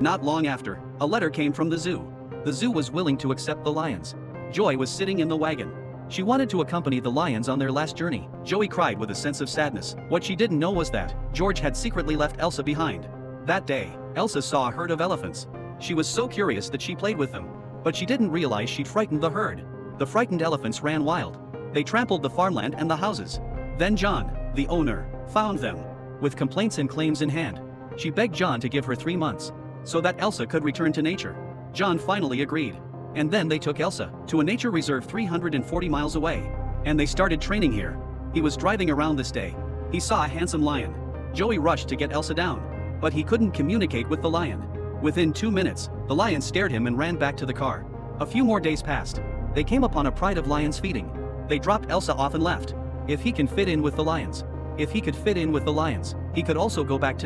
Not long after, a letter came from the zoo. The zoo was willing to accept the lions. Joy was sitting in the wagon. She wanted to accompany the lions on their last journey. Joey cried with a sense of sadness. What she didn't know was that George had secretly left Elsa behind. That day, Elsa saw a herd of elephants. She was so curious that she played with them. But she didn't realize she'd frightened the herd. The frightened elephants ran wild. They trampled the farmland and the houses. Then John, the owner, found them. With complaints and claims in hand, she begged John to give her three months so that Elsa could return to nature. John finally agreed. And then they took Elsa to a nature reserve 340 miles away. And they started training here. He was driving around this day. He saw a handsome lion. Joey rushed to get Elsa down. But he couldn't communicate with the lion. Within two minutes, the lion stared him and ran back to the car. A few more days passed. They came upon a pride of lions feeding. They dropped Elsa off and left. If he can fit in with the lions. If he could fit in with the lions, he could also go back to